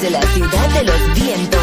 desde la ciudad de los vientos.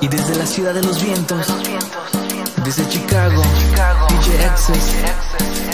Y desde la ciudad de los vientos, desde Chicago, DJ Access.